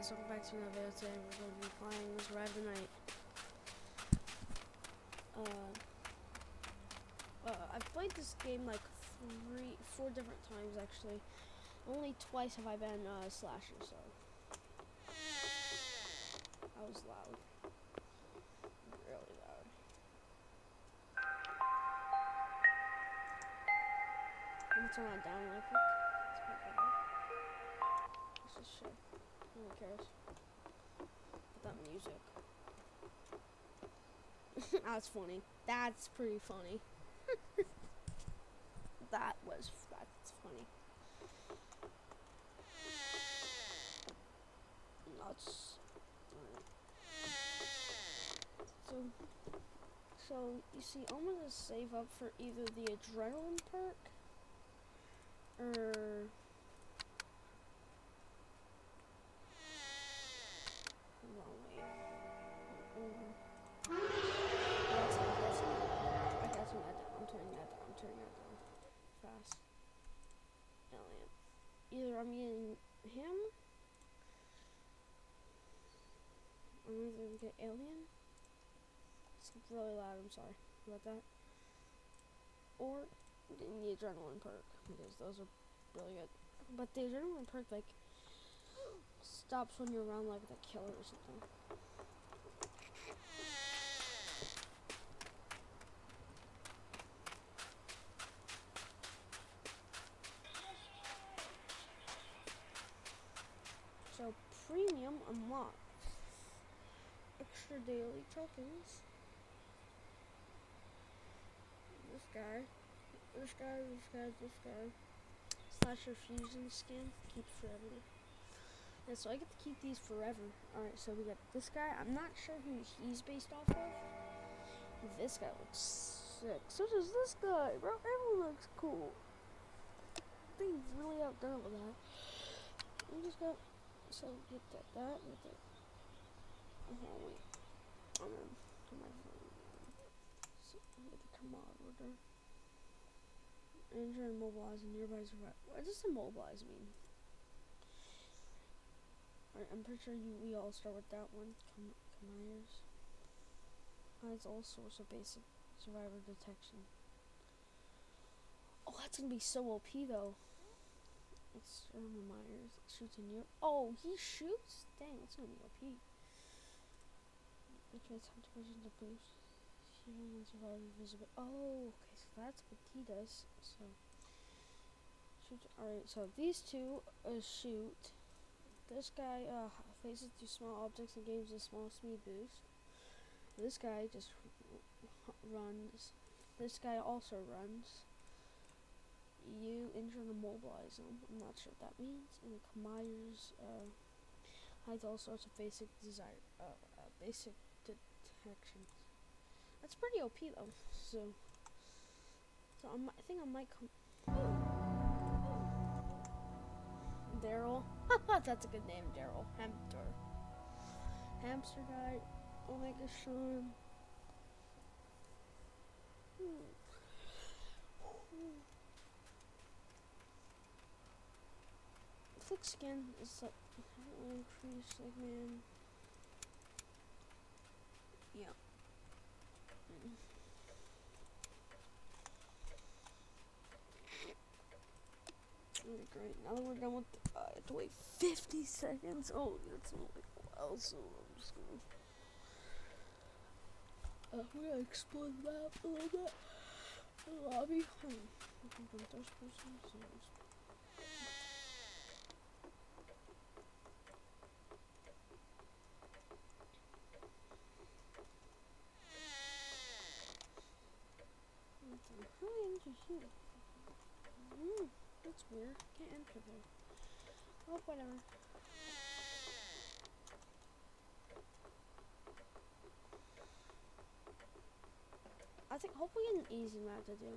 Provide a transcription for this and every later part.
guys, welcome back to another video today. We're going to be playing Survive the Night. Uh, uh, I've played this game like three, four different times actually. Only twice have I been uh, slasher, so. That was loud. Really loud. I'm gonna turn that down really quick. One cares. But that music. That's funny. That's pretty funny. that was that's funny. Alright. So so you see I'm gonna save up for either the adrenaline perk or Hold on, wait. Mm. That's it, that's it. I got turn that down. I'm turning that down. I'm turning that down. Fast. Alien. Either I'm getting him. I'm gonna get alien. It's really loud. I'm sorry about that. Or the adrenaline perk because those are really good. But the adrenaline perk like stops when you're around like the killer or something. So unlocked. Extra daily tokens. This guy. This guy, this guy, this guy. Slasher fusion skin. keep forever. Yeah, so I get to keep these forever. Alright, so we got this guy. I'm not sure who he's based off of. This guy looks sick. So does this guy, bro. Everyone looks cool. They really outdone it with that. We just got so get that that with it. Uh-huh, oh wait. I'm my phone so the command order. Enter and mobilize a nearby survivor. What does immobilize mean? Alright, I'm pretty sure you we all start with that one. Com commanders. Hides uh, all sorts of basic survivor detection. Oh, that's gonna be so OP though. It's Sherman Myers. Shoots in you. Oh, he shoots? Dang, that's gonna be OP. It tries time to boost. Human survivor visibility. Oh, okay, so that's what he does. So. Alright, so these two uh, shoot. This guy uh, faces through small objects and gains a small speed boost. This guy just runs. This guy also runs. You injure immobilize him. I'm not sure what that means. And Kamaya's uh, hides all sorts of basic desire, uh, uh, basic detections. That's pretty OP though. So, so I'm, I think I might come. Daryl. That's a good name, Daryl. Hamster. Hamster guy. Omega Sean. Hmm. Thick skin is like increase like man. Yeah. Mm. Okay, great. Now that we're done with, the, uh, I have to wait 50 seconds. Oh, that's like while, so I'm just gonna. Uh, we're gonna explore the map a little bit. The lobby. Hmm. Just Who entered here? Mm, that's weird. Can't enter there. Oh, whatever. I think hopefully an easy map to do.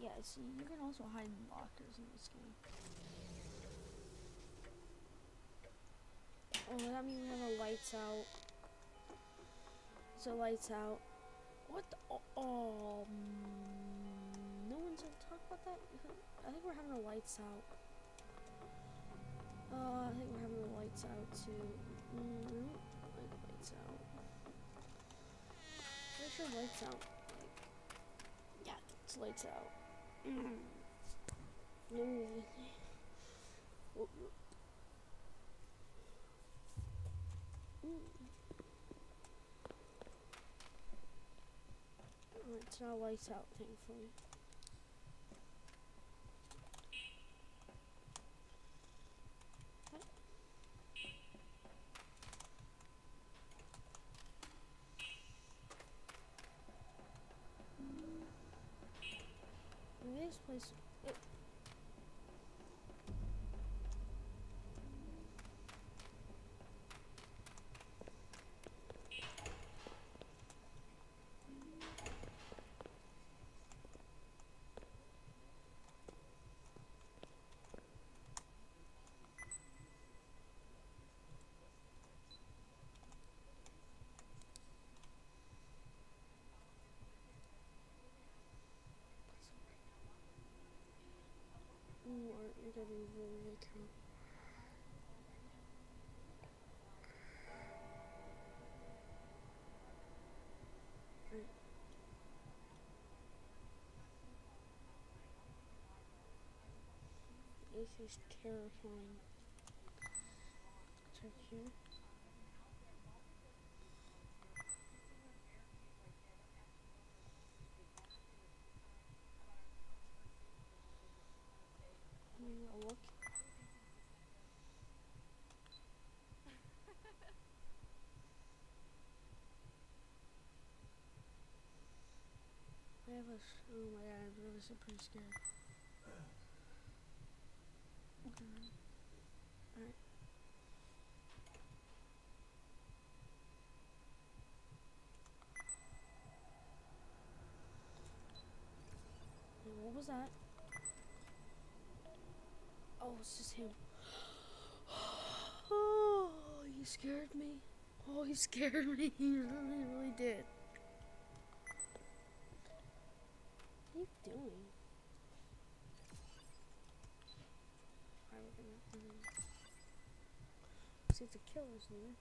Yeah, see, you can also hide in lockers in this game. Oh, that means we have the lights out? So lights out. What the? Oh, mm, no one's gonna talk about that. I think we're having the lights out. Uh, I think we're having the lights out too. Mm, don't like lights out. Sure lights out. Like, yeah, it's lights out. Mm. No. Oh. Mm. Oh, It's not lights out, thankfully. This place. It, Ooh, Art, you're gonna be really, really cool. Right. This is terrifying. Check here. I have a. Oh my god, I'm really so pretty scared. What was that? Oh, it's just him. Oh, he scared me. Oh, he scared me. He really, really did. What are you doing? Alright, we're gonna. Um, see, it's a killer's near.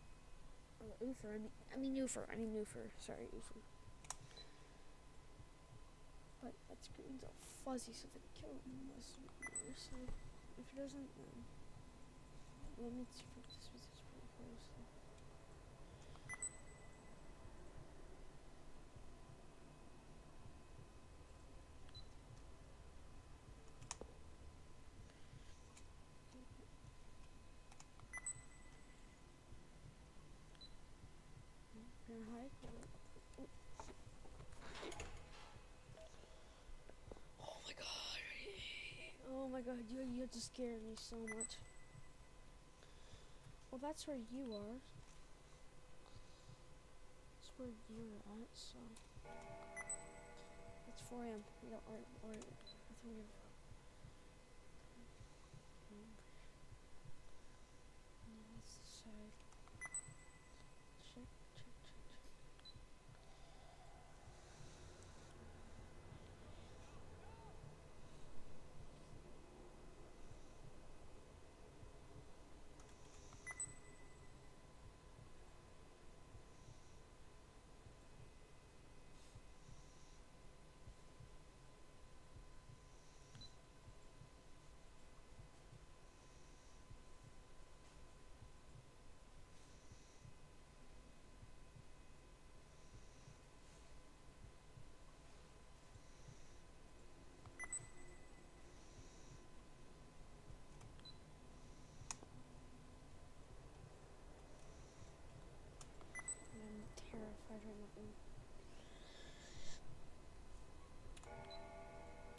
Oh, Oofer. I mean, I mean Oofer. I mean Oofer. Sorry, Oofer. But that screen's all fuzzy, so the killer must be near. So if it doesn't, then let me see if this was just pretty close. Gonna hide. Oh my god. Oh my god, you you just scared me so much. Well, that's where you are. That's where you're at, so. It's 4 a.m. We or, or, I think we have. Um, no, that's the side. Check, check, check, check. I'm terrified right now.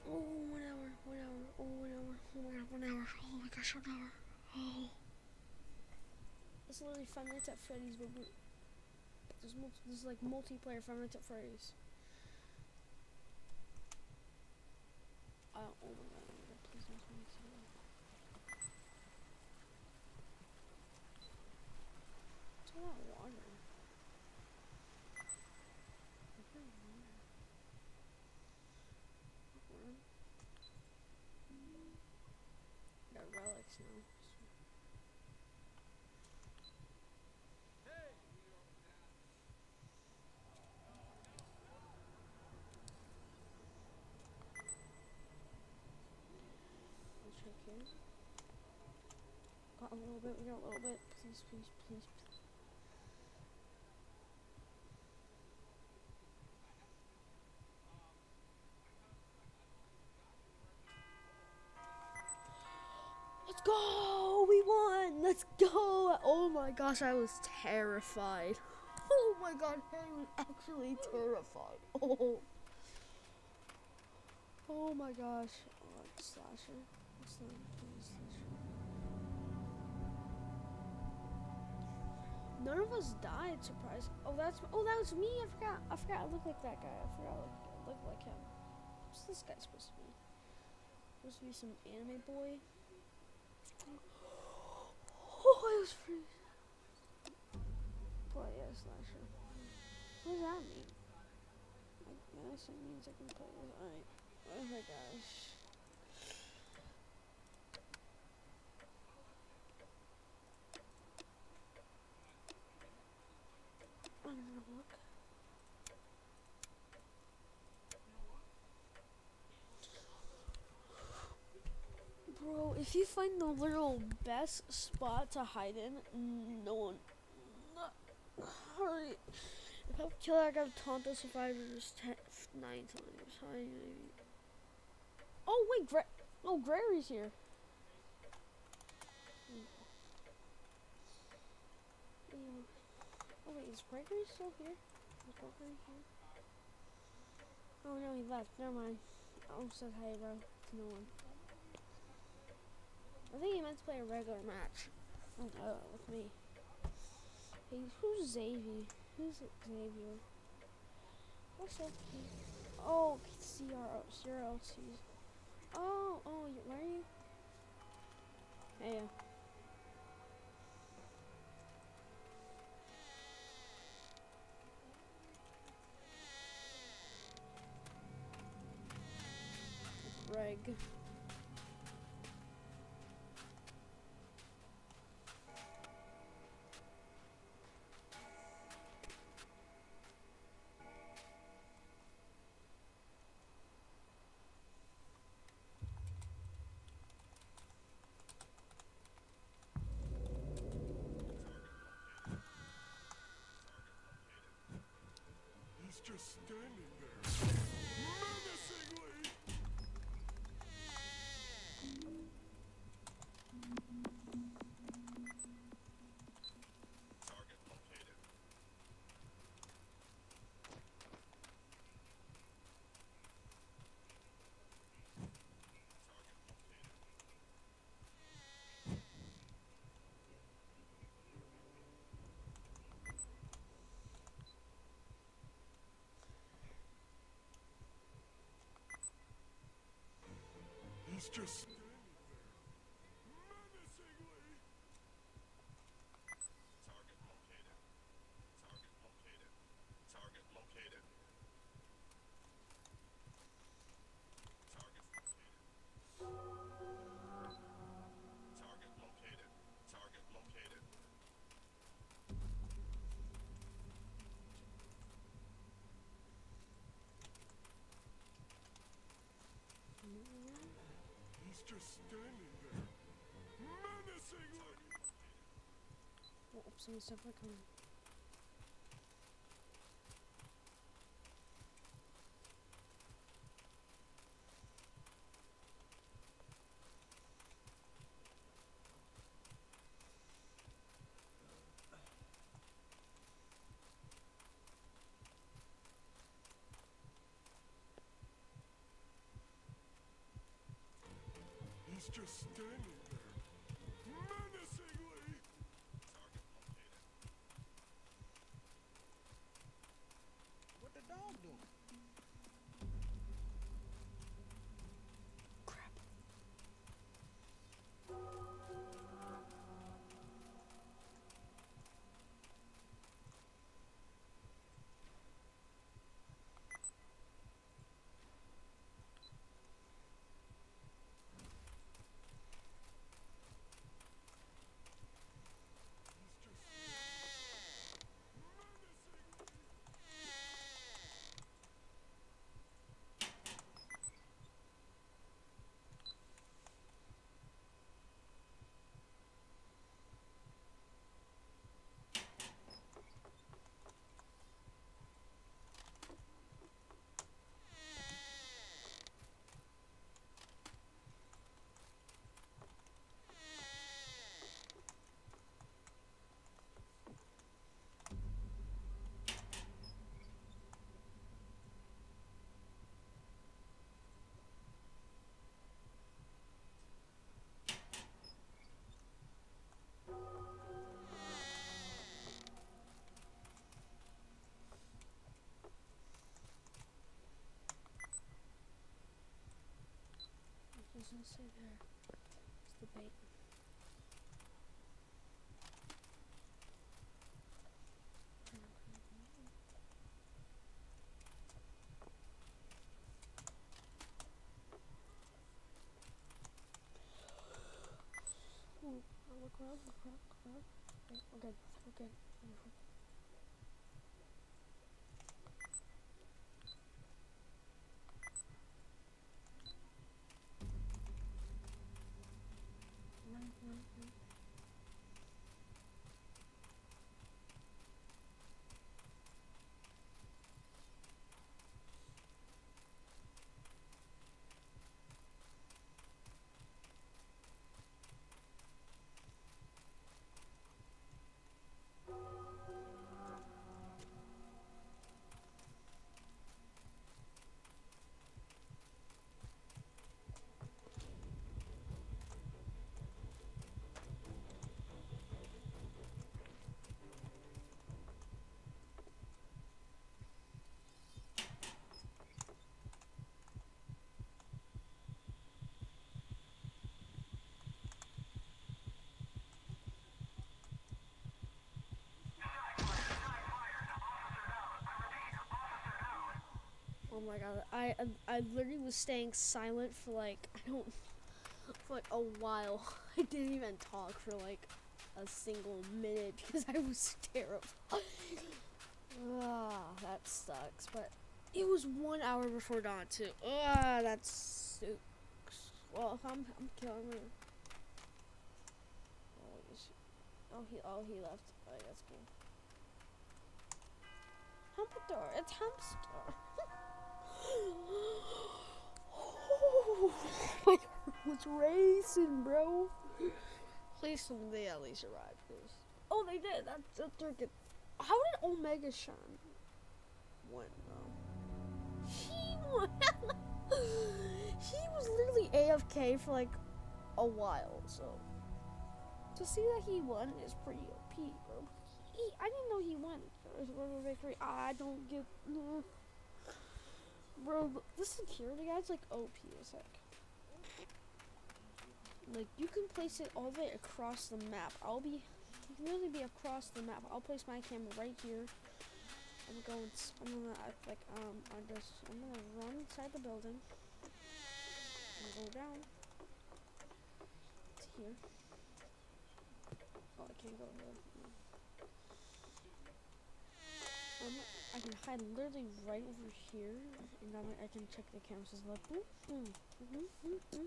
Oh, one hour, one hour, oh, one hour, oh my god, one hour. Oh one hour. Oh. It's literally Five Nights at Freddy's, but there's, multi- there's like multiplayer Five Nights at Freddy's. My god, oh my god, please don't tell me to. What's all that water? I hear water. Worm. Got relics now. so- a little bit. We got a little bit. Please, please, please, please. Let's go! We won! Let's go! Oh my gosh, I was terrified. Oh my god, I was actually terrified. Oh. Oh my gosh. Oh, slasher. None of us died, surprise. Oh, that's oh, that was me. I forgot. I forgot. I look like that guy. I forgot. I look, like him. What's this guy supposed to be? Supposed to be some anime boy. Oh, I was freezing. But yeah, slasher. What does that mean? I guess it means I can play this. Alright. Oh my gosh. Look. Bro, if you find the literal best spot to hide in, no one. Hurry. Help kill I got taunt the survivors ten, nine times. Hi, Oh wait, Gre oh Gregory's here. Oh wait, is Gregory still here? Is Gregory here? Oh no, he left. Never mind. I said hi, bro. To no one. I think he meant to play a regular match. Uh, with me. Hey, who's Xavier? Who's Xavier? What's up? Oh, CRO, CRLCs. Oh, oh, where are you? Hey. Greg. just standing He's just standing there, menacingly. Target located. Target located. Target located. Target located. Target located. Target located. He's just standing there, menacingly. Oh, someone's definitely coming. He's just standing there, menacingly. Target located. What the dog doing? Crap. Was gonna say there. It's the bait. Ooh, oh, look around, look around, look around. Okay. Run, run, run. Oh my god, I I, I literally was staying silent for like I don't for like a while. I didn't even talk for like a single minute because I was terrified. ah, that sucks. But it was one hour before dawn too. Ah, that sucks. Well, I'm I'm killing him. Oh, he- oh, he oh he left. Oh, that's cool. Humpador, it's Hamster. oh, my heart was racing, bro. Please someday at least arrive, please. Oh, they did. That's that's freaking. How did Omega shine? Win though. He won. he was literally AFK for like a while, so to see that he won is pretty OP, bro. He, I didn't know he won. It was a victory. I don't get. Uh, Bro, th- this security guy's like OP as heck. Like, you can place it all the way across the map. I'll be, you can really be across the map. I'll place my camera right here. I'm going, I'm gonna, I, like, um, I just, I'm gonna run inside the building. And go down. To here. Oh, I can't go there. No. Um, I can hide literally right over here, and then I can check the cameras as well. Boom, mm, boom, mm, boom, mm, boom, boom.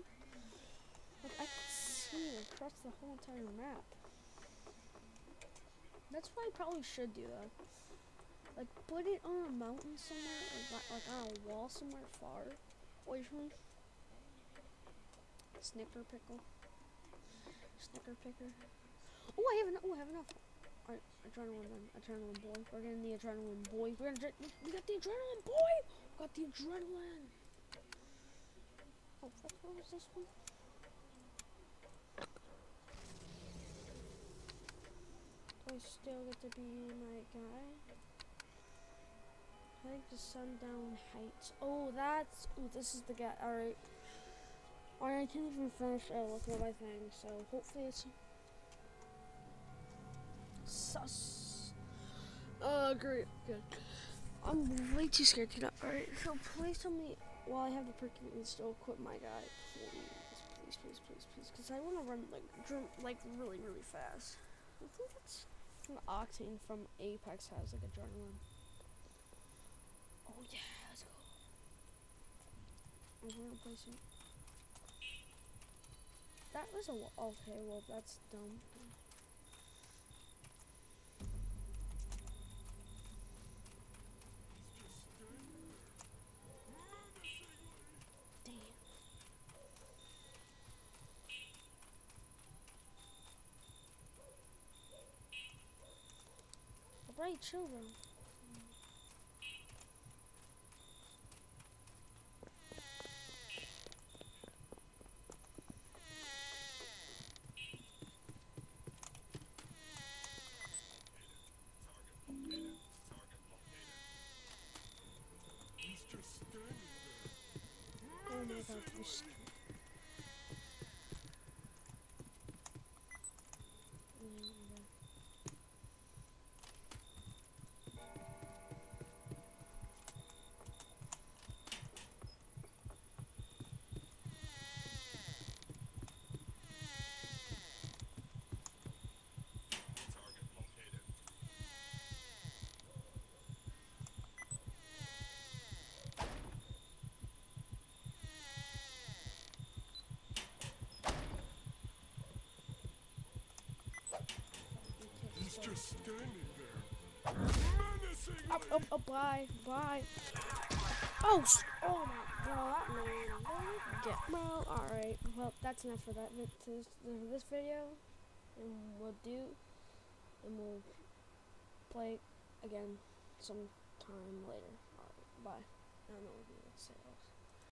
Like I can see across the whole entire map. That's what I probably should do though. Like put it on a mountain somewhere, like, like on a wall somewhere far away from me. Snicker pickle. Snicker picker. Oh, I have enough. Oh, I have enough. Adrenaline then. Adrenaline boy. We're getting the adrenaline boy. We're gonna we got the adrenaline boy! We got the adrenaline! Oh, what was this one? Do I still get to be my guy? I think the Sundown Heights. Oh, that's. Oh, this is the guy. Alright. Alright, I can't even finish uh, looking at my thing, so hopefully it's. Sus. Uh, great. Good. I'm way too scared to not. Alright, so please tell me while I have the perk you can still equip my guy. Please, please, please, please, please. Because I want to run like, like really, really fast. I think that's. An Octane from Apex has like adrenaline. Oh yeah, let's go. I'm gonna play some. That was a okay. Well, that's dumb. Alright, children. He's just standing there. Oh my god, you s- just standing there, menacingly. Oh, oh, oh, bye, bye. Oh, oh my god, that man. Get, well, alright. Well, that's enough for that, to this, for this video. And we'll do, and we'll play again sometime later. Alright, bye. I don't know